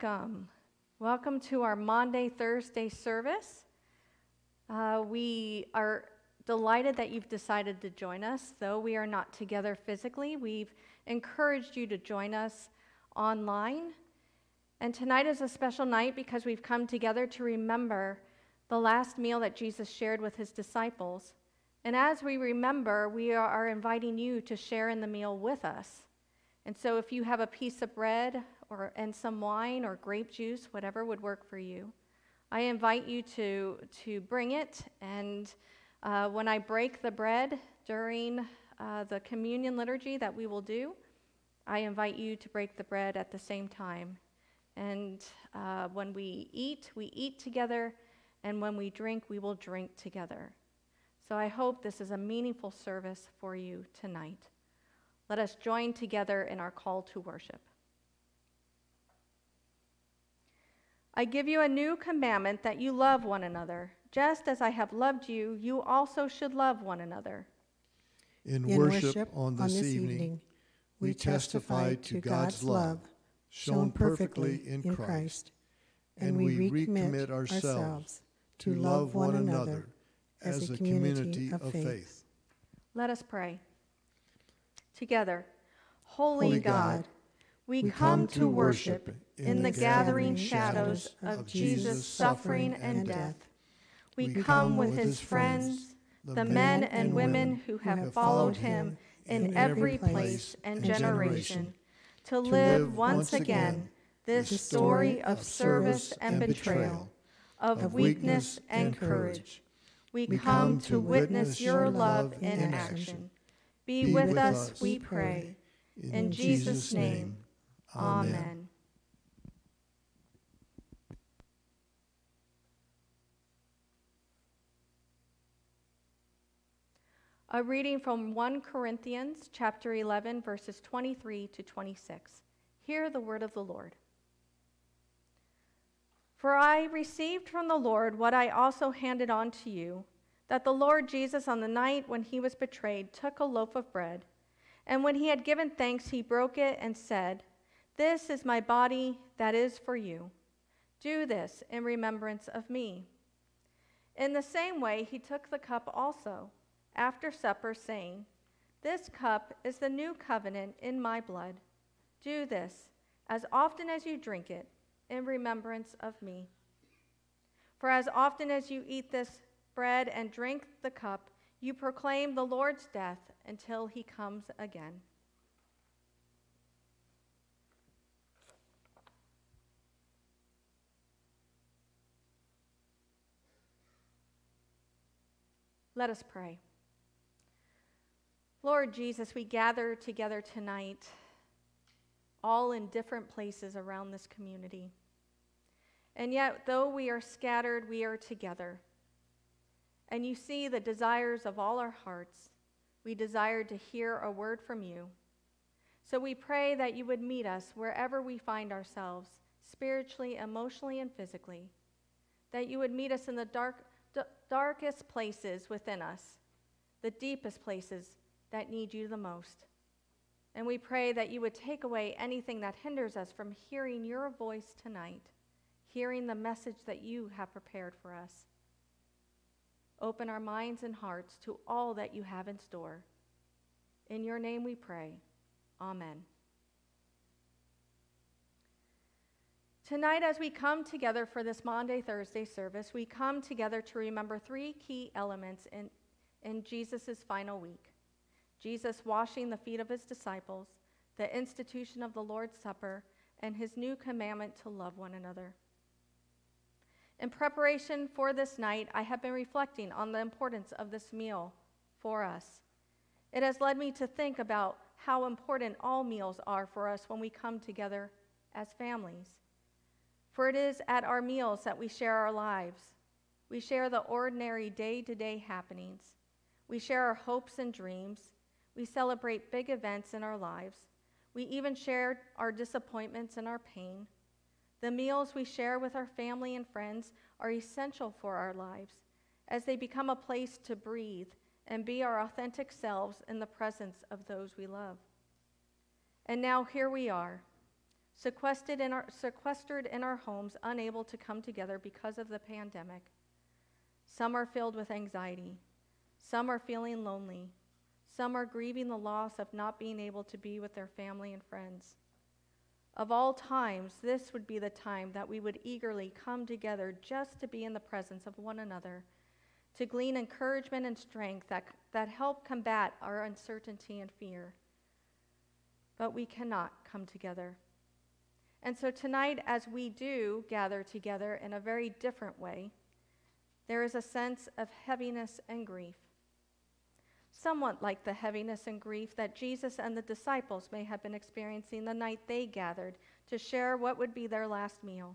Welcome. Welcome to our Maundy Thursday service. Uh, we are delighted that you've decided to join us. Though we are not together physically, we've encouraged you to join us online. And tonight is a special night because we've come together to remember the last meal that Jesus shared with his disciples. And as we remember, we are inviting you to share in the meal with us. And so if you have a piece of bread, or, and some wine or grape juice, whatever would work for you. I invite you to, to bring it, and uh, when I break the bread during uh, the communion liturgy that we will do, I invite you to break the bread at the same time. And uh, when we eat, we eat together, and when we drink, we will drink together. So I hope this is a meaningful service for you tonight. Let us join together in our call to worship. I give you a new commandment that you love one another. Just as I have loved you, you also should love one another. In, In worship, worship, on this, on this evening, evening, we testify to God's love shown perfectly in Christ, and we recommit ourselves to love one another as a community of faith. Let us pray. Together, Holy God, we come to worship in the gathering shadows of Jesus' suffering and death. We come with his friends, the men and women who have followed him in every place and generation, to live once again this story of service and betrayal, of weakness and courage. We come to witness your love in action. Be with us, we pray. In Jesus' name, amen. A reading from 1 Corinthians chapter 11 verses 23 to 26. Hear the word of the Lord. For I received from the Lord what I also handed on to you, that the Lord Jesus on the night when he was betrayed took a loaf of bread, and when he had given thanks he broke it and said, "This is my body that is for you. Do this in remembrance of me." In the same way he took the cup also after supper, saying, This cup is the new covenant in my blood. Do this as often as you drink it in remembrance of me. For as often as you eat this bread and drink the cup, you proclaim the Lord's death until he comes again. Let us pray. Lord Jesus, we gather together tonight, all in different places around this community. And yet, though we are scattered, we are together. And you see the desires of all our hearts. We desire to hear a word from you. So we pray that you would meet us wherever we find ourselves, spiritually, emotionally, and physically. That you would meet us in the dark, d- darkest places within us, the deepest places that need you the most. And we pray that you would take away anything that hinders us from hearing your voice tonight, hearing the message that you have prepared for us. Open our minds and hearts to all that you have in store. In your name we pray. Amen. Tonight, as we come together for this Maundy, Thursday service, we come together to remember three key elements in, in Jesus' final week Jesus washing the feet of his disciples, the institution of the Lord's Supper, and his new commandment to love one another. In preparation for this night, I have been reflecting on the importance of this meal for us. It has led me to think about how important all meals are for us when we come together as families. For it is at our meals that we share our lives. We share the ordinary day to day happenings. We share our hopes and dreams. We celebrate big events in our lives. We even share our disappointments and our pain. The meals we share with our family and friends are essential for our lives as they become a place to breathe and be our authentic selves in the presence of those we love. And now here we are, sequestered in our, sequestered in our homes, unable to come together because of the pandemic. Some are filled with anxiety, some are feeling lonely, some are grieving the loss of not being able to be with their family and friends. Of all times, this would be the time that we would eagerly come together just to be in the presence of one another, to glean encouragement and strength that, that help combat our uncertainty and fear. But we cannot come together. And so tonight, as we do gather together in a very different way, there is a sense of heaviness and grief somewhat like the heaviness and grief that Jesus and the disciples may have been experiencing the night they gathered to share what would be their last meal.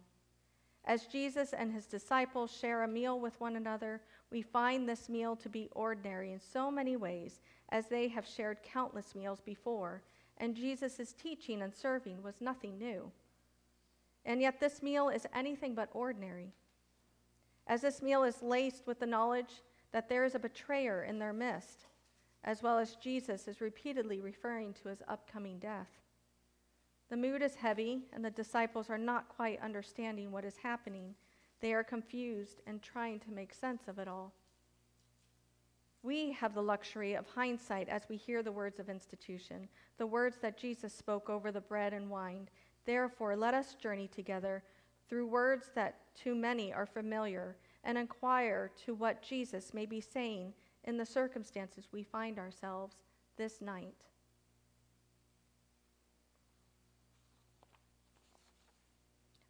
As Jesus and his disciples share a meal with one another, we find this meal to be ordinary in so many ways, as they have shared countless meals before, and Jesus' teaching and serving was nothing new. And yet, this meal is anything but ordinary. As this meal is laced with the knowledge that there is a betrayer in their midst, as well as Jesus is repeatedly referring to his upcoming death. The mood is heavy, and the disciples are not quite understanding what is happening. They are confused and trying to make sense of it all. We have the luxury of hindsight as we hear the words of institution, the words that Jesus spoke over the bread and wine. Therefore, let us journey together through words that to many are familiar and inquire to what Jesus may be saying in the circumstances we find ourselves this night.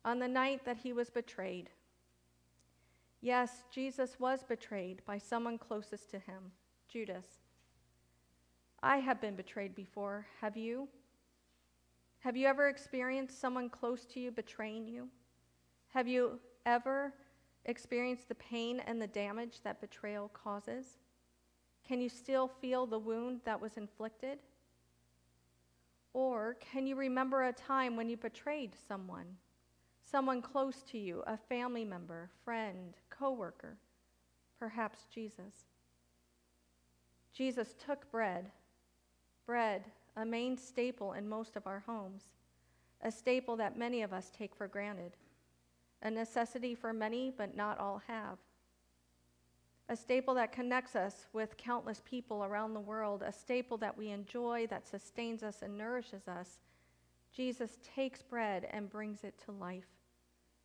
On the night that he was betrayed, yes, Jesus was betrayed by someone closest to him, Judas. I have been betrayed before. Have you? Have you ever experienced someone close to you betraying you? Have you ever experienced the pain and the damage that betrayal causes? Can you still feel the wound that was inflicted? Or can you remember a time when you betrayed someone? Someone close to you, a family member, friend, coworker, perhaps Jesus. Jesus took bread, bread, a main staple in most of our homes, a staple that many of us take for granted, a necessity for many but not all have a staple that connects us with countless people around the world, a staple that we enjoy, that sustains us and nourishes us. Jesus takes bread and brings it to life.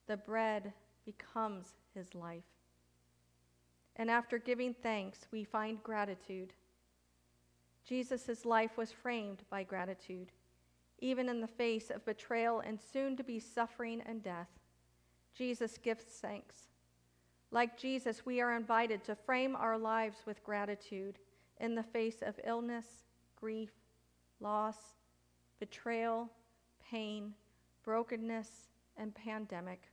The bread becomes his life. And after giving thanks, we find gratitude. Jesus' life was framed by gratitude, even in the face of betrayal and soon to be suffering and death. Jesus gives thanks. Like Jesus, we are invited to frame our lives with gratitude in the face of illness, grief, loss, betrayal, pain, brokenness, and pandemic.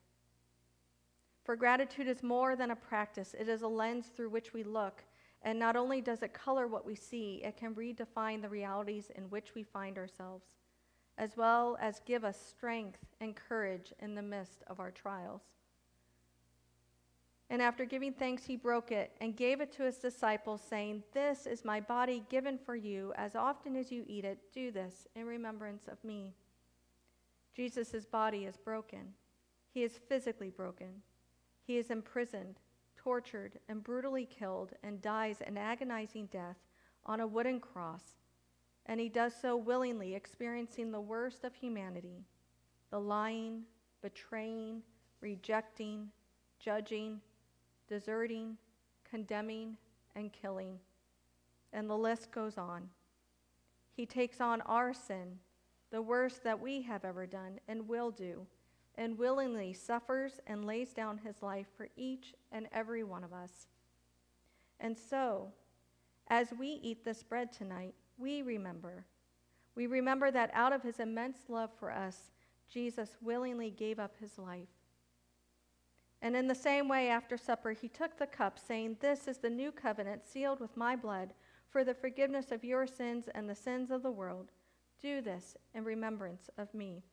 For gratitude is more than a practice, it is a lens through which we look. And not only does it color what we see, it can redefine the realities in which we find ourselves. as well as give us strength and courage in the midst of our trials. And after giving thanks, he broke it and gave it to his disciples, saying, This is my body given for you. As often as you eat it, do this in remembrance of me. Jesus' body is broken. He is physically broken. He is imprisoned, tortured, and brutally killed, and dies an agonizing death on a wooden cross. And he does so willingly, experiencing the worst of humanity the lying, betraying, rejecting, judging, deserting, condemning, and killing. And the list goes on. He takes on our sin, the worst that we have ever done and will do, and willingly suffers and lays down his life for each and every one of us. And so, as we eat this bread tonight, we remember. We remember that out of his immense love for us, Jesus willingly gave up his life. And in the same way, after supper, he took the cup, saying, This is the new covenant sealed with my blood for the forgiveness of your sins and the sins of the world. Do this in remembrance of me.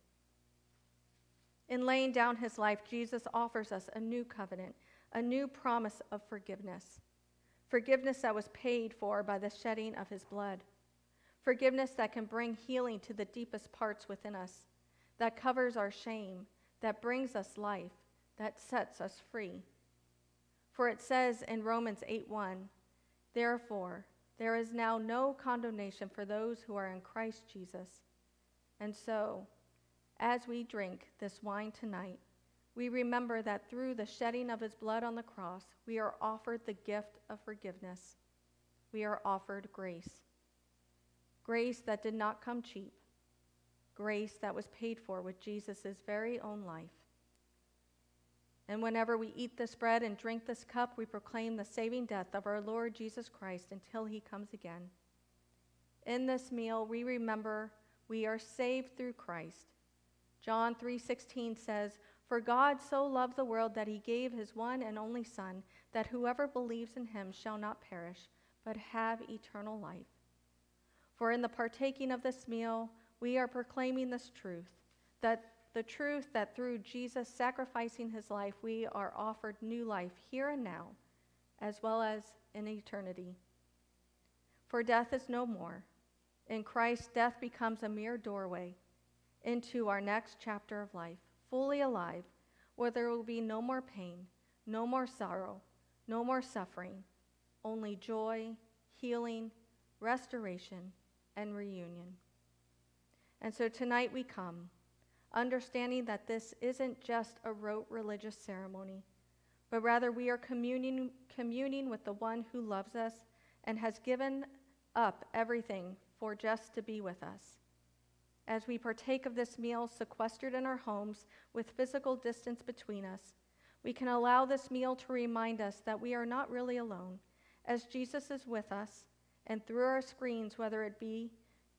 In laying down his life, Jesus offers us a new covenant, a new promise of forgiveness. Forgiveness that was paid for by the shedding of his blood. Forgiveness that can bring healing to the deepest parts within us, that covers our shame, that brings us life that sets us free. For it says in Romans 8:1, Therefore, there is now no condemnation for those who are in Christ Jesus. And so, as we drink this wine tonight, we remember that through the shedding of his blood on the cross, we are offered the gift of forgiveness. We are offered grace. Grace that did not come cheap. Grace that was paid for with Jesus' very own life. And whenever we eat this bread and drink this cup, we proclaim the saving death of our Lord Jesus Christ until he comes again. In this meal, we remember we are saved through Christ. John 3:16 says, "For God so loved the world that he gave his one and only son, that whoever believes in him shall not perish, but have eternal life." For in the partaking of this meal, we are proclaiming this truth that the truth that through Jesus sacrificing his life, we are offered new life here and now, as well as in eternity. For death is no more. In Christ, death becomes a mere doorway into our next chapter of life, fully alive, where there will be no more pain, no more sorrow, no more suffering, only joy, healing, restoration, and reunion. And so tonight we come understanding that this isn't just a rote religious ceremony, but rather we are communing, communing with the one who loves us and has given up everything for just to be with us. As we partake of this meal sequestered in our homes with physical distance between us, we can allow this meal to remind us that we are not really alone, as Jesus is with us, and through our screens, whether it be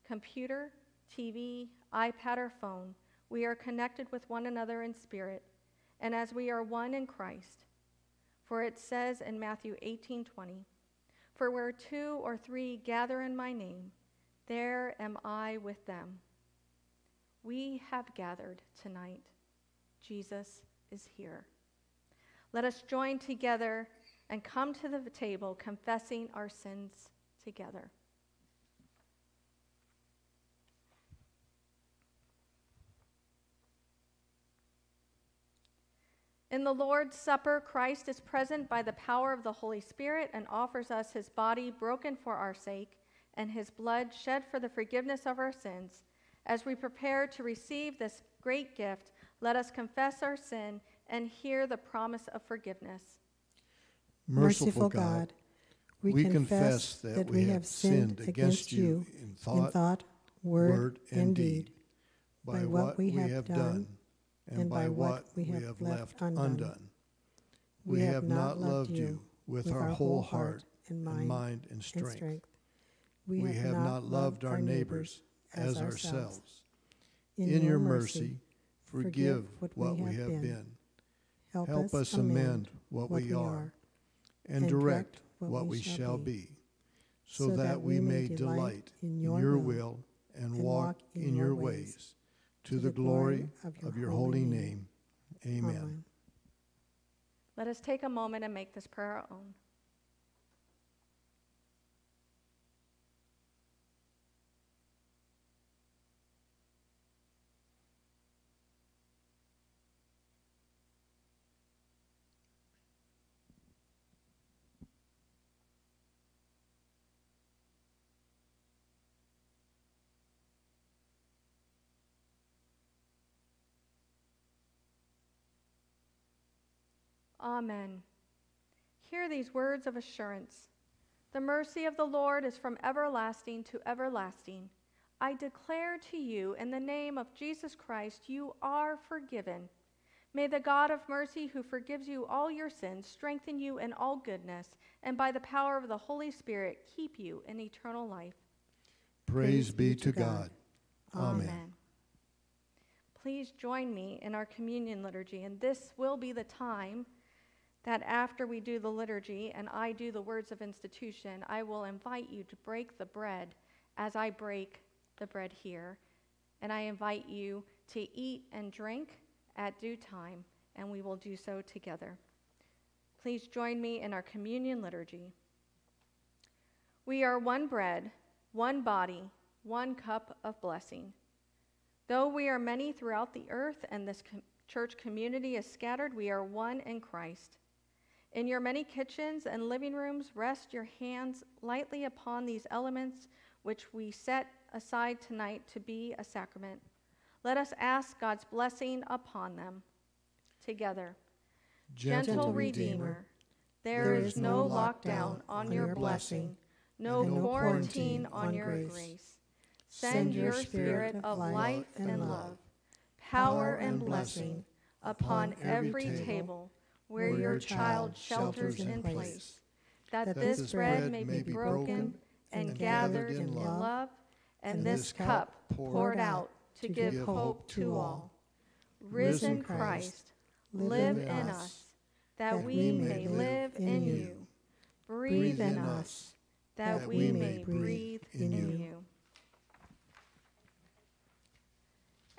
computer, TV, iPad, or phone, we are connected with one another in spirit, and as we are one in Christ. For it says in Matthew 18:20, "For where two or three gather in my name, there am I with them." We have gathered tonight. Jesus is here. Let us join together and come to the table confessing our sins together. In the Lord's Supper, Christ is present by the power of the Holy Spirit and offers us his body broken for our sake and his blood shed for the forgiveness of our sins. As we prepare to receive this great gift, let us confess our sin and hear the promise of forgiveness. Merciful God, we, confess that we have sinned against you in thought, in thought word, and deed, by what we have done and by what we have left undone. We have not loved you with our whole heart and mind and strength. We have not loved our neighbors as ourselves. In your mercy, forgive what we have been. Help us amend what we are and direct what we shall be, so that we may delight in your will and walk in your ways, to the glory of your holy name. Amen. Let us take a moment and make this prayer our own. Amen. Hear these words of assurance. The mercy of the Lord is from everlasting to everlasting. I declare to you, in the name of Jesus Christ, you are forgiven. May the God of mercy, who forgives you all your sins, strengthen you in all goodness, and by the power of the Holy Spirit, keep you in eternal life. Praise, Praise be to God. God. Amen. Amen. Please join me in our communion liturgy, and this will be the time that after we do the liturgy and I do the words of institution, I will invite you to break the bread as I break the bread here. And I invite you to eat and drink at due time, and we will do so together. Please join me in our communion liturgy. We are one bread, one body, one cup of blessing. Though we are many throughout the earth and this com- church community is scattered, we are one in Christ. In your many kitchens and living rooms, rest your hands lightly upon these elements which we set aside tonight to be a sacrament. Let us ask God's blessing upon them together. Gentle, Gentle Redeemer, there is no lockdown on your blessing, no quarantine on your grace. Send your spirit of life and love, power and blessing upon every table where your child shelters in place, that this bread may be broken and gathered in love, and this cup poured out to give hope to all. Risen Christ, live in us, that we may live in you. Breathe in us, that we may breathe in you.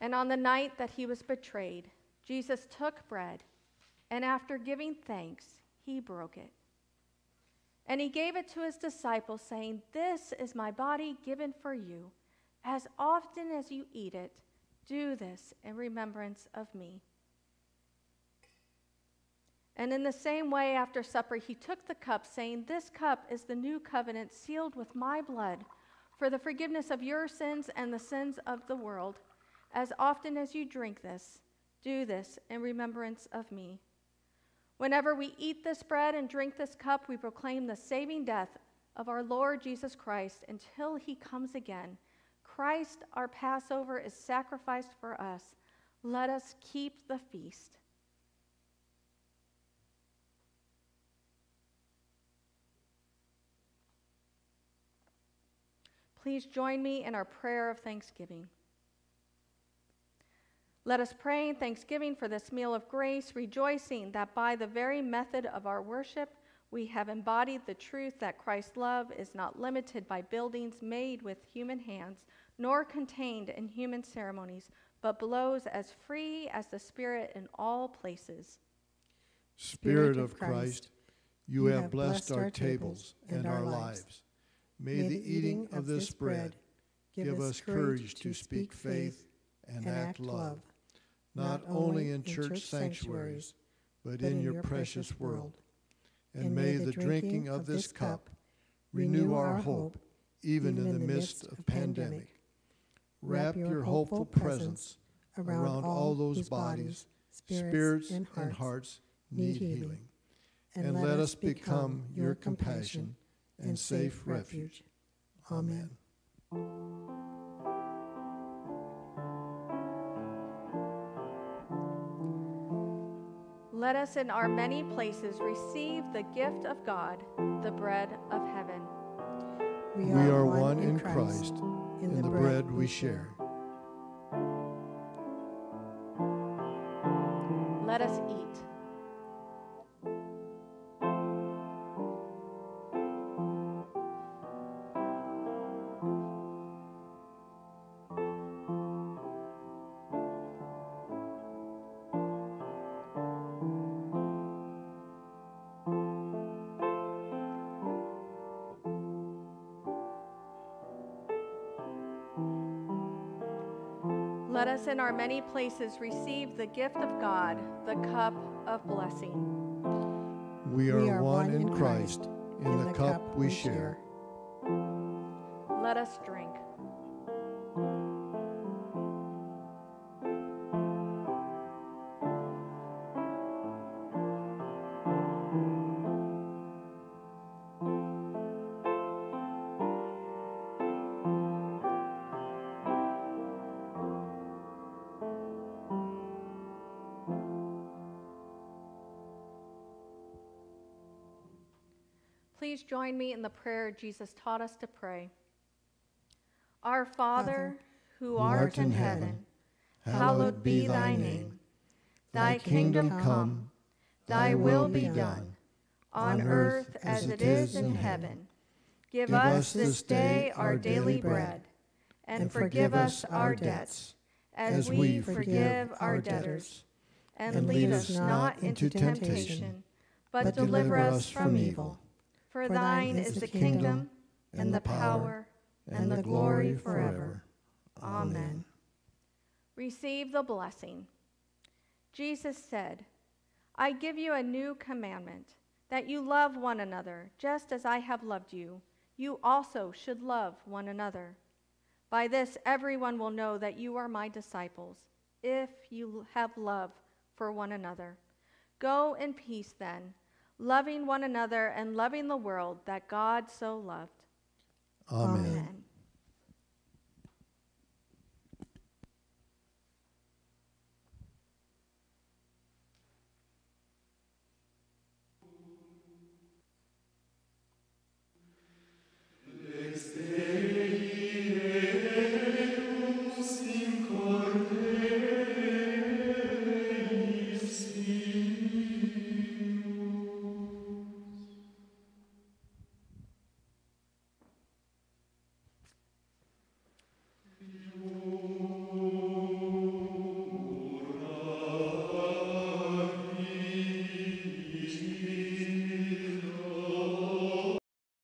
And on the night that he was betrayed, Jesus took bread and after giving thanks, he broke it. And he gave it to his disciples, saying, This is my body given for you. As often as you eat it, do this in remembrance of me. And in the same way, after supper, he took the cup, saying, This cup is the new covenant sealed with my blood for the forgiveness of your sins and the sins of the world. As often as you drink this, do this in remembrance of me. Whenever we eat this bread and drink this cup, we proclaim the saving death of our Lord Jesus Christ until he comes again. Christ, our Passover, is sacrificed for us. Let us keep the feast. Please join me in our prayer of thanksgiving. Let us pray in thanksgiving for this meal of grace, rejoicing that by the very method of our worship, we have embodied the truth that Christ's love is not limited by buildings made with human hands, nor contained in human ceremonies, but blows as free as the Spirit in all places. Spirit of Christ, you have blessed our tables and our lives. May the eating of this bread give us courage to speak faith and act love not only in church sanctuaries, but in your precious world. And may the drinking of this cup renew our hope even in the midst of pandemic. Wrap your hopeful presence around all those bodies, spirits, and hearts need healing. And let us become your compassion and safe refuge. Amen. Let us in our many places receive the gift of God, the bread of heaven. We are, we are one, in Christ, in the, the bread we share. Let us Let us in our many places receive the gift of God, the cup of blessing. We are, we are one, one in Christ, in, in the, the, cup, cup we share. Let us drink. Please join me in the prayer Jesus taught us to pray. Our Father, who art in heaven, hallowed be thy name. Thy kingdom come, thy will be done, on earth as it is in heaven. Give us this day our daily bread, and forgive us our debts, as we forgive our debtors. And lead us not into temptation, but deliver us from evil. For thine is the kingdom, and the power, and the glory forever. Amen. Receive the blessing. Jesus said, I give you a new commandment, that you love one another, just as I have loved you. You also should love one another. By this, everyone will know that you are my disciples, if you have love for one another. Go in peace, then, loving one another and loving the world that God so loved. Amen. Amen.